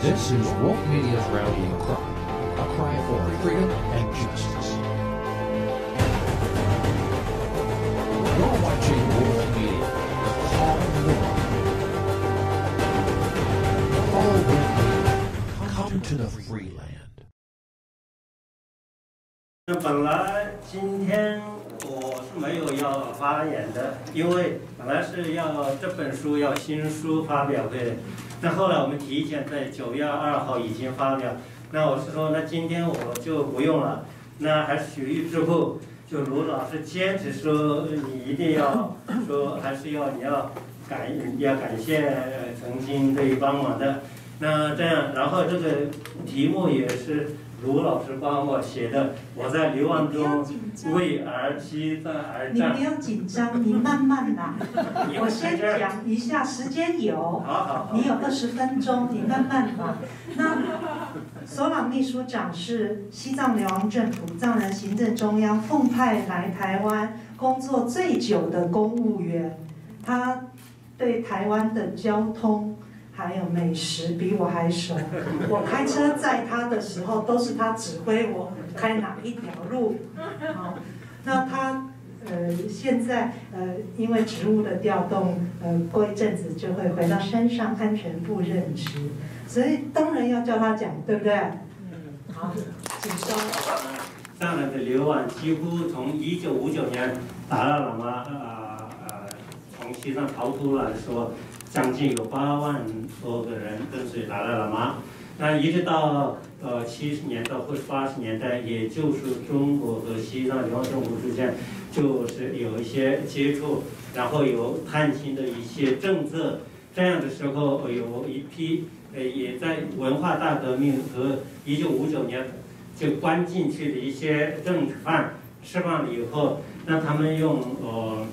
This is Woke Media's rallying cry, a cry for freedom and justice. You're watching Woke Media, the call of the world. Follow Woke Media. Come to the free land. 那本来今天我是没有要发言的，因为本来是要这本书要新书发表会， 那后来我们提意见在九月二号已经发表，那我是说那今天我就不用了，那还是雪域之后，就卢老师坚持说你一定要说还是要你要感要感谢曾经对帮忙的，那这样然后这个题目也是。卢老师帮我写的，我在流亡中为儿妻在而战。你不要紧张，你慢慢来。我先讲一下，时间有，好好。你有二十分钟，你慢慢来。那索朗秘书长是西藏流亡政府藏人行政中央奉派来台湾工作最久的公务员，他对台湾的交通。还有美食比我还熟，我开车载他的时候都是他指挥我开哪一条路。好，那他呃现在呃因为职务的调动，呃过一阵子就会回到山上安全部任职，所以当然要叫他讲，对不对？嗯，好，请说。上来的流亡几乎从一九五九年达赖喇嘛啊呃从西藏逃出来的时候。将近有八万多个人跟随达赖喇嘛，那一直到呃七十年代或者八十年代，也就是中国和西藏流亡政府之间就是有一些接触，然后有探亲的一些政策，这样的时候有一批呃也在文化大革命和一九五九年就关进去的一些政治犯释放了以后，那他们用呃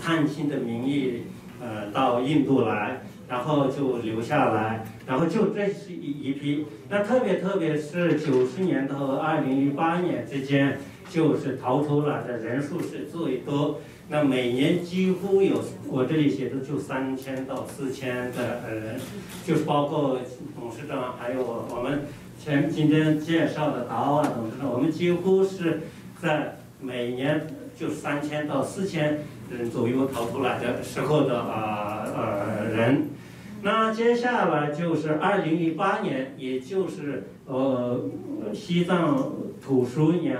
探亲的名义。呃，到印度来，然后就留下来，然后就这是一一批。那特别特别是九十年到二零零八年之间，就是逃出来的人数是最多。那每年几乎有，我这里写的就三千到四千的人，就是包括董事长，还有我我们前今天介绍的达瓦董事长，我们几乎是在每年就三千到四千。人左右逃出来的时候的啊呃人，那接下来就是二零一八年，也就是呃西藏土书年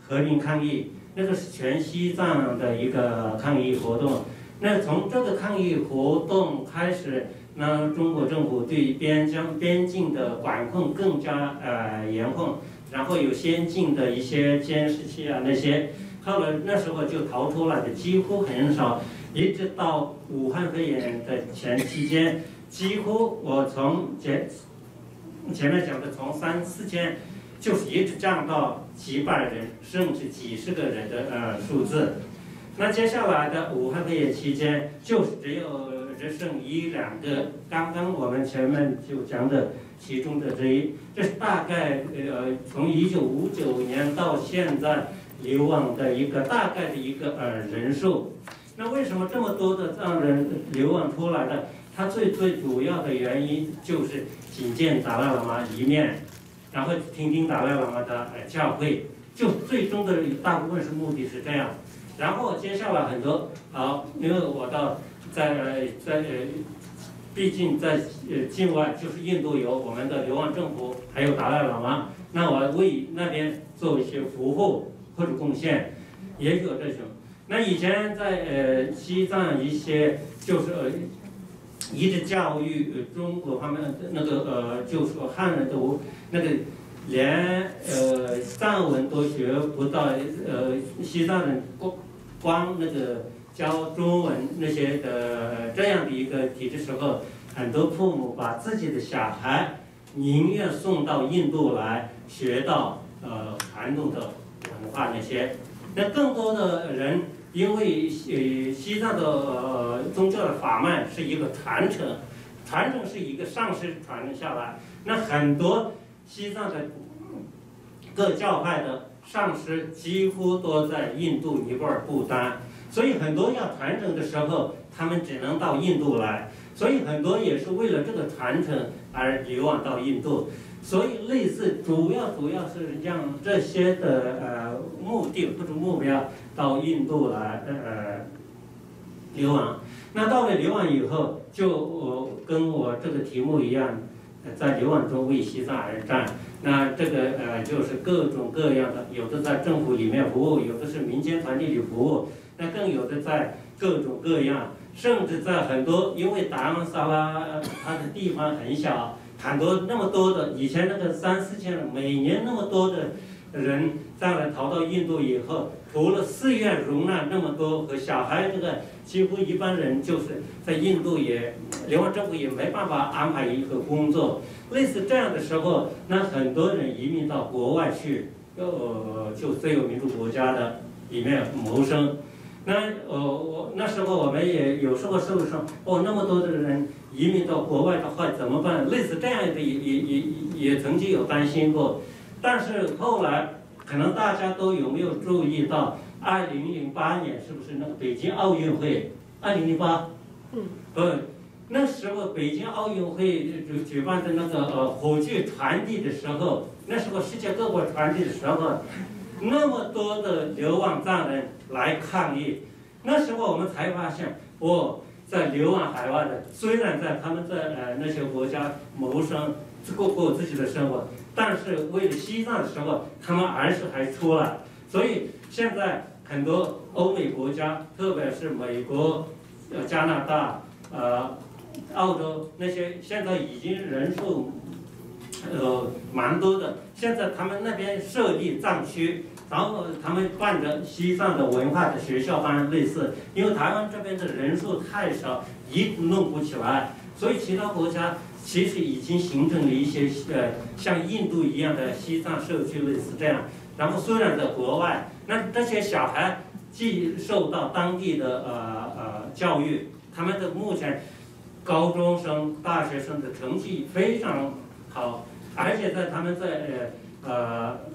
和平抗议，那个是全西藏的一个抗议活动。那从这个抗议活动开始，那中国政府对边疆边境的管控更加呃严控，然后有先进的一些监视器啊那些。后来那时候就逃出来的几乎很少，一直到武汉肺炎的前期间，几乎我从前前面讲的从三四千，就是一直降到几百人甚至几十个人的呃数字。那接下来的武汉肺炎期间，就是只有只剩一两个。刚刚我们前面就讲的其中的之一，这是大概呃从一九五九年到现在。流亡的一个大概的一个呃人数，那为什么这么多的藏人流亡出来的？他最最主要的原因就是仅见达赖喇嘛一面，然后听听达赖喇嘛的呃教诲，就最终的大部分是目的是这样。然后接下来很多好，因为我到在在呃，毕竟在呃境外就是印度有我们的流亡政府，还有达赖喇嘛，那我为那边做一些服务。或者贡献，也有这种。那以前在呃西藏一些就是呃一直教育中国方面的那个呃，就说汉人都那个连呃藏文都学不到，呃西藏人光光那个教中文那些的这样的一个体制时候，很多父母把自己的小孩宁愿送到印度来学到呃传统的。文化那些，那更多的人，因为呃西藏的宗教的法脉是一个传承，传承是一个上师传承下来，那很多西藏的各教派的上师几乎都在印度、尼泊尔、不丹，所以很多要传承的时候，他们只能到印度来。所以很多也是为了这个传承而流亡到印度。所以类似主要主要是让这些的呃目的或者目标到印度来呃流亡。那到了流亡以后，就我跟我这个题目一样，在流亡中为西藏而战。那这个呃就是各种各样的，有的在政府里面服务，有的是民间团体里服务，那更有的在各种各样，甚至在很多，因为达兰萨拉它的地方很小。很多那么多的以前那个三四千人，每年那么多的人再来逃到印度以后，除了寺院容纳那么多和小孩，这个几乎一般人就是在印度也，联邦政府也没办法安排一个工作。类似这样的时候，那很多人移民到国外去，呃，就自由民主国家的里面谋生。那呃我那时候我们也有时候受伤，哦，那么多的人。移民到国外的话怎么办？类似这样的也也也也曾经有担心过，但是后来可能大家都有没有注意到，二零零八年是不是那个北京奥运会？二零零八，嗯，呃，那时候北京奥运会举举办的那个呃火炬传递的时候，那时候世界各国传递的时候，那么多的流亡藏人来抗议，那时候我们才发现，哦。在流亡海外的，虽然在他们在呃那些国家谋生，过过自己的生活，但是为了西藏的时候，他们还是还出来。所以现在很多欧美国家，特别是美国、呃加拿大、呃澳洲那些，现在已经人数呃蛮多的。现在他们那边设立藏区。然后他们办的西藏的文化的学校班类似，因为台湾这边的人数太少，一弄不起来，所以其他国家其实已经形成了一些呃像印度一样的西藏社区类似这样。然后虽然在国外，那这些小孩既受到当地的呃呃教育，他们的目前高中生、大学生的成绩非常好，而且在他们在呃呃。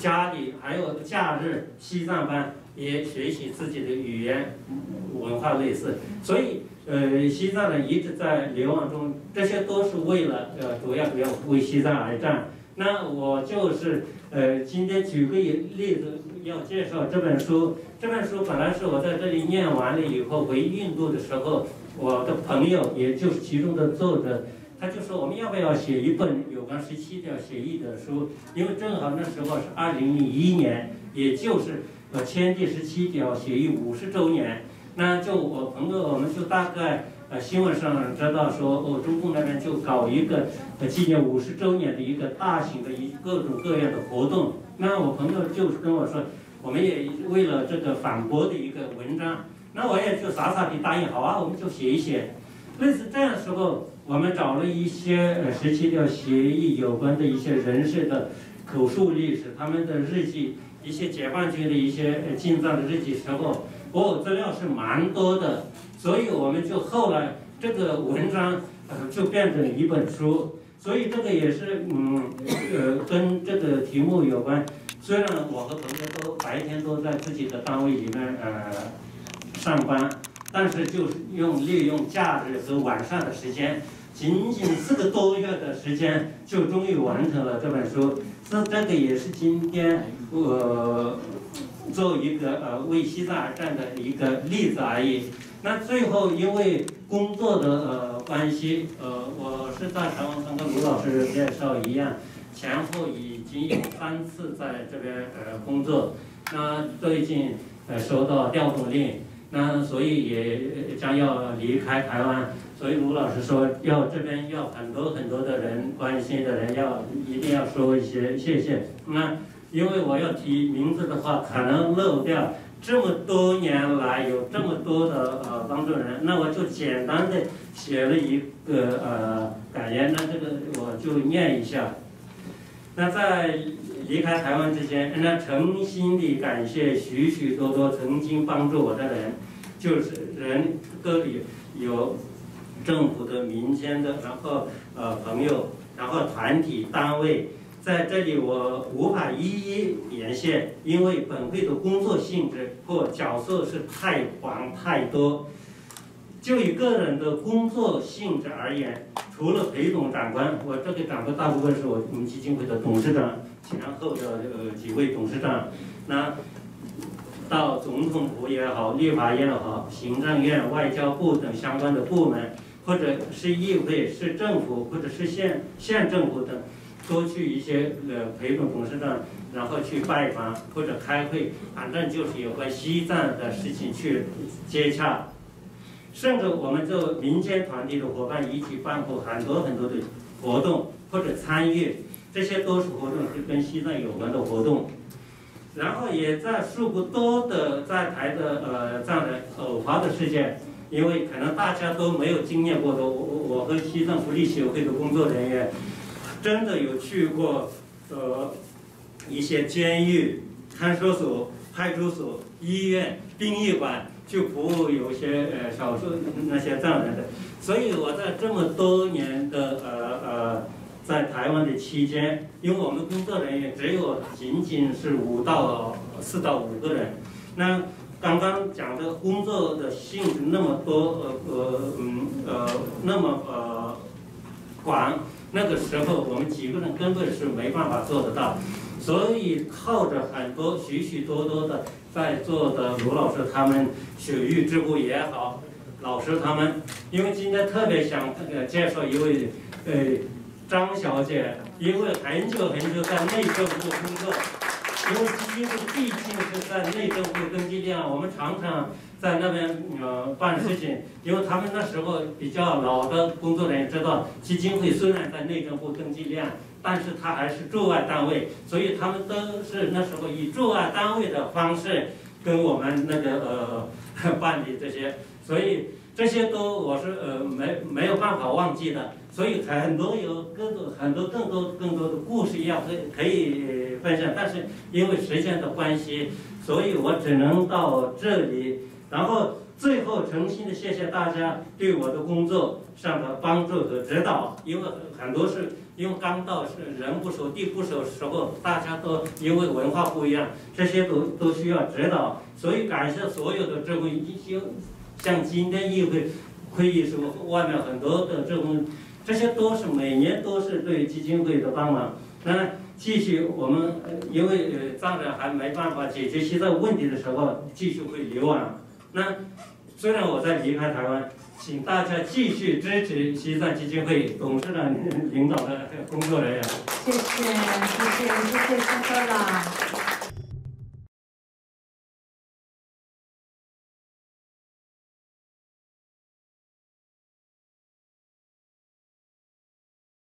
家里还有假日西藏班也学习自己的语言文化类似，所以呃西藏人一直在流亡中，这些都是为了呃主要主要为西藏而战。那我就是呃今天举个例子要介绍这本书，这本书本来是我在这里念完了以后回印度的时候，我的朋友也就是其中的作者。就说我们要不要写一本有关十七条协议的书？因为正好那时候是二零零一年，也就是呃签订十七条协议五十周年。那就我朋友我们就大概呃新闻上知道说哦中共那边就搞一个呃纪念五十周年的一个大型的一各种各样的活动。那我朋友就跟我说，我们也为了这个反驳的一个文章，那我也就傻傻的答应好啊，我们就写一写。类似这样的时候。我们找了一些呃十七条协议有关的一些人士的口述历史，他们的日记，一些解放军的一些呃进藏的日记时候，哦，资料是蛮多的，所以我们就后来这个文章呃就变成一本书，所以这个也是嗯呃跟这个题目有关。虽然我和同学都白天都在自己的单位里面呃上班，但是就是用利用假日和晚上的时间。仅仅四个多月的时间，就终于完成了这本书。这这个也是今天我做一个呃为西藏而战的一个例子而已。那最后因为工作的呃关系，呃，我是在台湾跟卢老师介绍一样，前后已经有三次在这边呃工作。那最近呃收到调动令，那所以也将要离开台湾。所以卢老师说，要这边要很多很多的人关心的人，要一定要说一些谢谢。那因为我要提名字的话，可能漏掉这么多年来有这么多的呃帮助人，那我就简单的写了一个呃感言，那这个我就念一下。那在离开台湾之前，那诚心的感谢许许多多曾经帮助我的人，就是人各里有。政府的、民间的，然后呃朋友，然后团体单位，在这里我无法一一连线，因为本会的工作性质或角色是太广太多。就以个人的工作性质而言，除了裴总长官，我这个长官大部分是我我们基金会的董事长，前后的呃几位董事长，那到总统府也好，立法院也好，行政院、外交部等相关的部门，或者是议会、市政府或者是县县政府等，多去一些呃陪同董事长，然后去拜访或者开会，反正就是有关西藏的事情去接洽。甚至我们这民间团体的伙伴一起办过很多很多的活动或者参与，这些都是活动是跟西藏有关的活动。然后也在数不多的在台的呃藏人偶发的事件，因为可能大家都没有经验过的，我我和西藏福利协会的工作人员，真的有去过呃一些监狱、看守所、派出所、医院、殡仪馆。去服务有些呃少数那些藏人的，所以我在这么多年在台湾的期间，因为我们工作人员只有仅仅是五到四到五个人，那刚刚讲的工作的性质那么多呃呃嗯呃那么呃广，那个时候我们几个人根本是没办法做得到，所以靠着很多许许多多的。在座的卢老师他们雪域支部也好，老师他们，因为今天特别想呃介绍一位呃张小姐，因为很久很久在内政部工作，因为基金会毕竟是在内政部登记量，我们常常在那边呃办事情，因为他们那时候比较老的工作人员知道，基金会虽然在内政部登记量。但是他还是驻外单位，所以他们都是那时候以驻外单位的方式跟我们那个呃 办理这些，所以这些都我是呃没没有办法忘记的，所以很多有各种很多更多更多的故事要可以可以分享，但是因为时间的关系，所以我只能到这里，然后最后诚心的谢谢大家对我的工作上的帮助和指导，因为很多是。因为刚到是人不熟地不熟时候，大家都因为文化不一样，这些都都需要指导。所以感谢所有的这位一些，像今天议会会议什么外面很多的这种，这些都是每年都是对基金会的帮忙。那继续我们因为呃藏人还没办法解决西藏问题的时候，继续会流亡。那虽然我在离开台湾。请大家继续支持西藏基金会董事长领导的工作人员。谢谢，谢谢，谢谢苏科长。